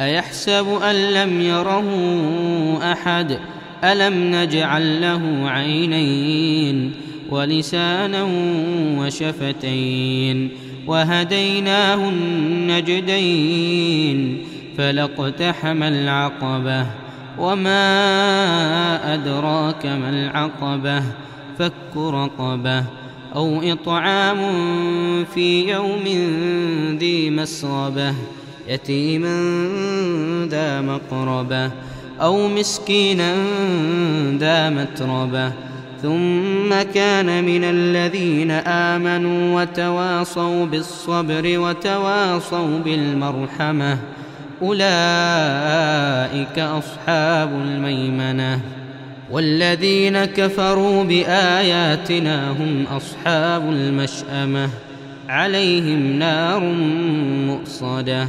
أيحسب أن لم يره أحد؟ ألم نجعل له عينين ولسانا وشفتين وهديناه النجدين فلاقتحم العقبة وما أدراك ما العقبة؟ فك رقبة أو إطعام في يوم ذي مسغبة يتيما ذا مقربة أو مسكينا ذا متربة ثم كان من الذين آمنوا وتواصوا بالصبر وتواصوا بالمرحمة أولئك أصحاب الميمنة والذين كفروا بآياتنا هم أصحاب المشأمة عليهم نار مؤصدة